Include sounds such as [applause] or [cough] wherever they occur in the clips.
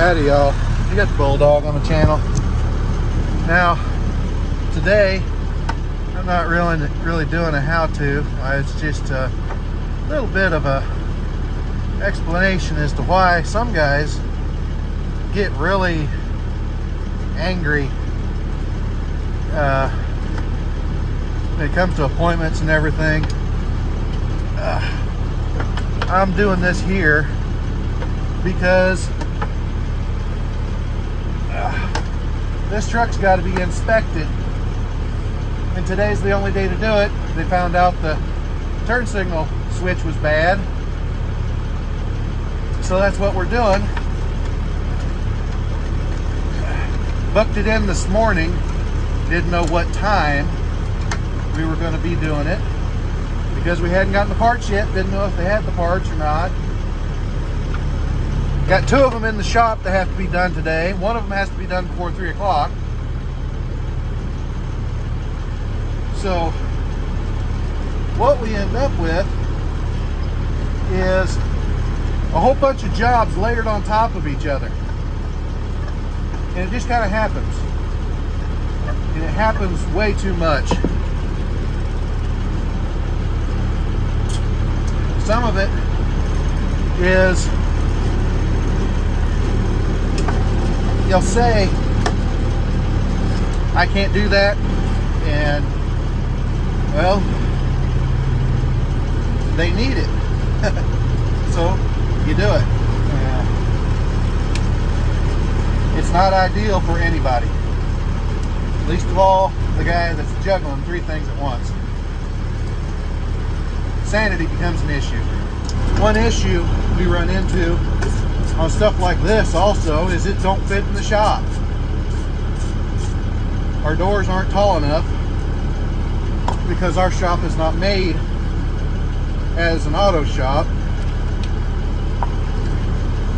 Howdy y'all, you got the Bulldog on the channel. Now, today, I'm not really, really doing a how-to. It's just a little bit of a explanation as to why some guys get really angry uh, when it comes to appointments and everything. Uh, I'm doing this here because this truck's got to be inspected. And today's the only day to do it. They found out the turn signal switch was bad. So that's what we're doing. Booked it in this morning. Didn't know what time we were going to be doing it. Because we hadn't gotten the parts yet. Didn't know if they had the parts or not Got two of them in the shop that have to be done today. One of them has to be done before 3 o'clock. So, what we end up with is a whole bunch of jobs layered on top of each other. And it just kind of happens. And it happens way too much. Some of it is you'll say, I can't do that, and well, they need it. [laughs] so you do it. It's not ideal for anybody. Least of all, the guy that's juggling three things at once. Sanity becomes an issue. One issue we run into on stuff like this also is it don't fit in the shop. Our doors aren't tall enough because our shop is not made as an auto shop.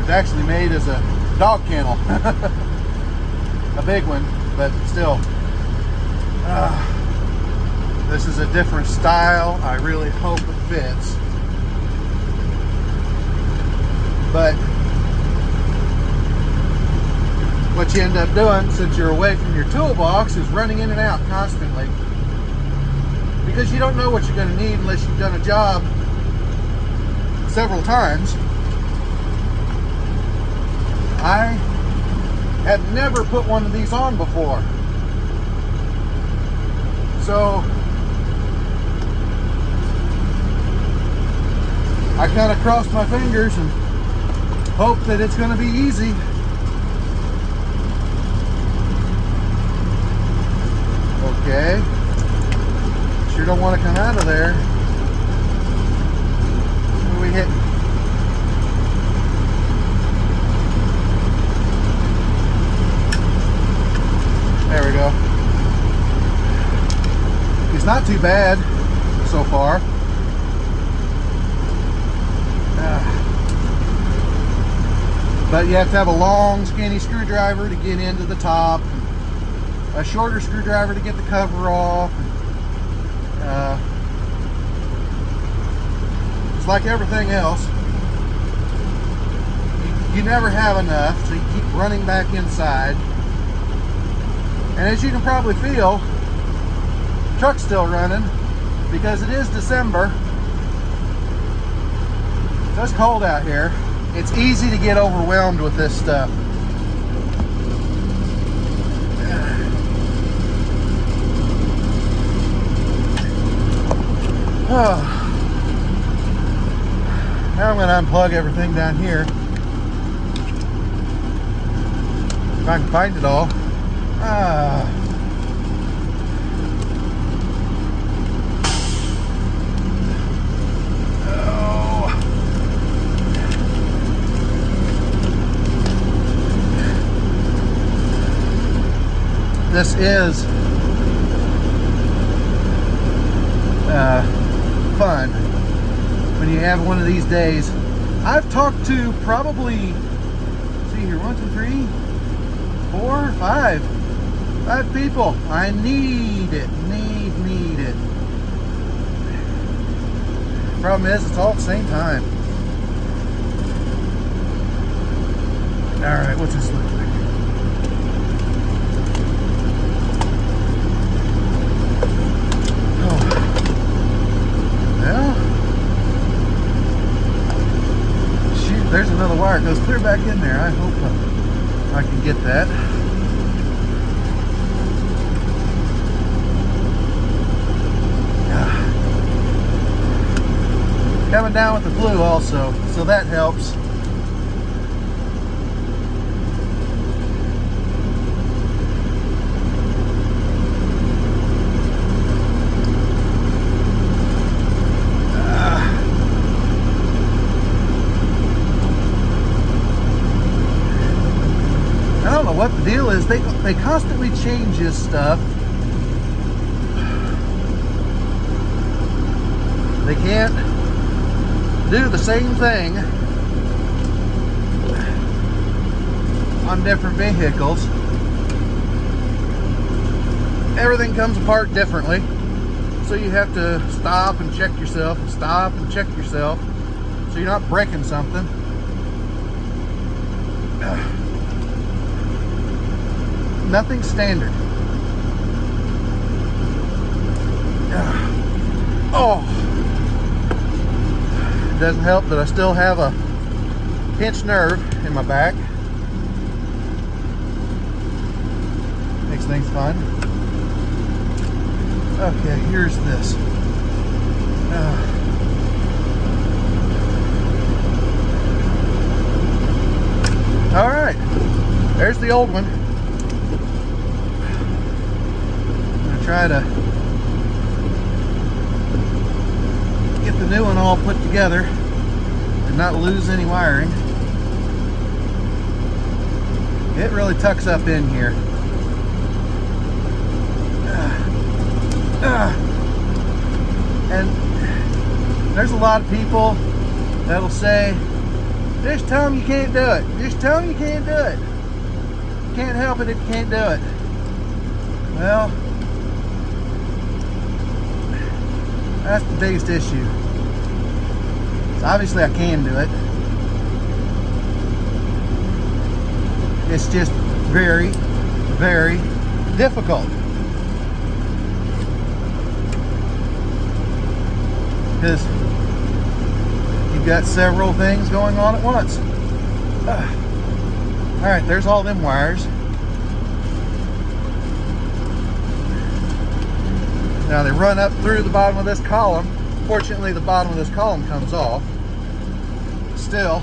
It's actually made as a dog kennel. [laughs] a big one, but still. Uh, this is a different style. I really hope it fits. But what you end up doing since you're away from your toolbox is running in and out constantly. Because you don't know what you're going to need unless you've done a job several times. I had never put one of these on before. So I kind of crossed my fingers and hope that it's going to be easy Okay. Sure don't want to come out of there. Are we hitting? There we go. It's not too bad so far. Uh, but you have to have a long skinny screwdriver to get into the top a shorter screwdriver to get the cover off. Uh, it's like everything else. You, you never have enough, so you keep running back inside. And as you can probably feel, truck's still running because it is December. So it's cold out here. It's easy to get overwhelmed with this stuff. [sighs] Now I'm going to unplug everything down here. If I can find it all. Ah. This is uh, fun when you have one of these days. I've talked to probably, see here, one, two, three, four, five, five people. I need it, need, need it. Problem is, it's all at the same time. All right, what's this like? Oh. Well, shoot, there's another goes clear back in there. I hope uh, I can get that. Coming down with the glue also, so that helps. I don't know what the is. They they constantly change this stuff. They can't do the same thing on different vehicles. Everything comes apart differently. So you have to stop and check yourself, and stop and check yourself. So you're not breaking something. Nothing standard. Oh, it doesn't help that I still have a pinched nerve in my back. Makes things fun. Okay, here's this. Uh, all right, there's the old one. Try to get the new one all put together and not lose any wiring. It really tucks up in here. Uh, uh, and there's a lot of people that'll say, just tell them you can't do it. Just tell them you can't do it. You can't help it if you can't do it. Well, That's the biggest issue. So obviously I can do it. It's just very, very difficult. Because you've got several things going on at once. [sighs] All right, there's all them wires. Now they run up through the bottom of this column. Fortunately, the bottom of this column comes off. Still,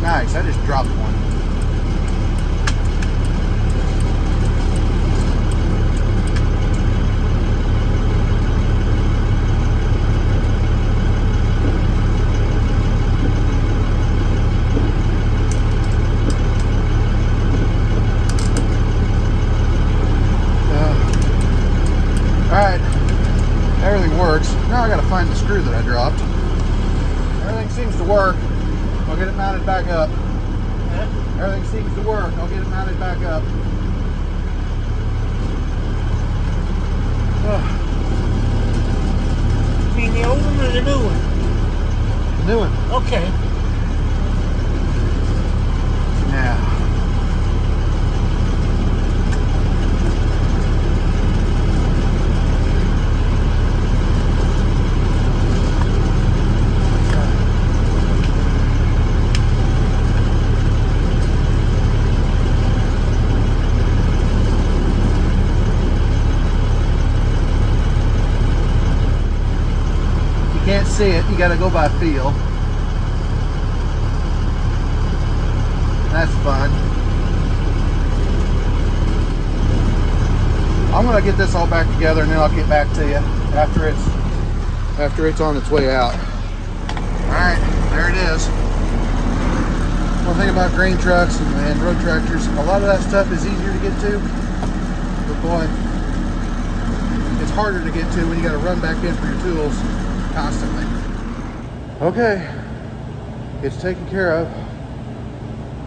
nice. I just dropped one. Now I gotta find the screw that I dropped. Everything seems to work. I'll get it mounted back up. Everything seems to work. I'll get it mounted back up. You mean the old one or the new one? The new one. Okay. Now. Can't see it, you gotta go by feel. That's fun. I'm gonna get this all back together and then I'll get back to you after it's after it's on its way out. Alright, there it is. One thing about grain trucks and, and road tractors, a lot of that stuff is easier to get to. But boy, it's harder to get to when you gotta run back in for your tools constantly. Okay, it's taken care of.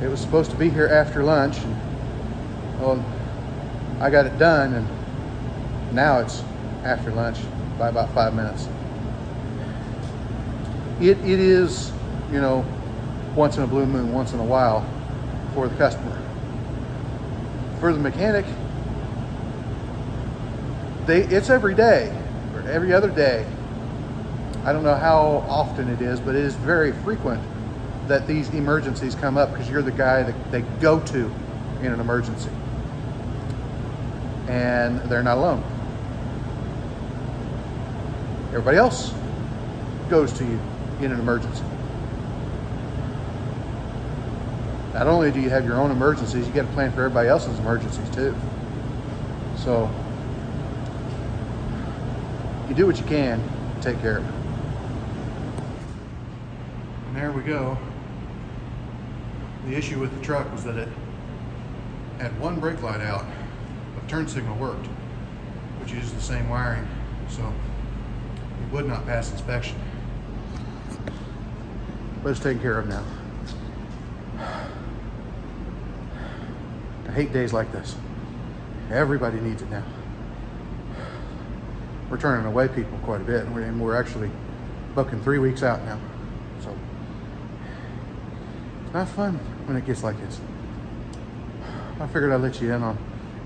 It was supposed to be here after lunch. Well, I got it done and now it's after lunch by about five minutes. it, it is, you know, once in a blue moon, once in a while for the customer. For the mechanic, they it's every day or every other day. I don't know how often it is, but it is very frequent that these emergencies come up because you're the guy that they go to in an emergency. And they're not alone. Everybody else goes to you in an emergency. Not only do you have your own emergencies, you got to plan for everybody else's emergencies too. So you do what you can, to take care of it. And there we go. The issue with the truck was that it had one brake light out, but turn signal worked, which uses the same wiring, so it would not pass inspection. But it's taken care of now. I hate days like this. Everybody needs it now. We're turning away people quite a bit, and we're, and we're actually booking three weeks out now. Not fun when it gets like this. I figured I'd let you in on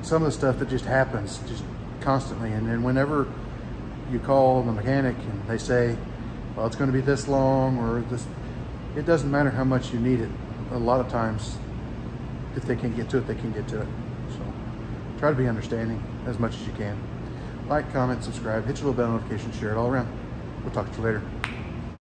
some of the stuff that just happens just constantly. And then whenever you call the mechanic and they say, well, it's going to be this long or this, it doesn't matter how much you need it. A lot of times, if they can't get to it, they can get to it. So try to be understanding as much as you can. Like, comment, subscribe, hit your little bell notification, share it all around. We'll talk to you later.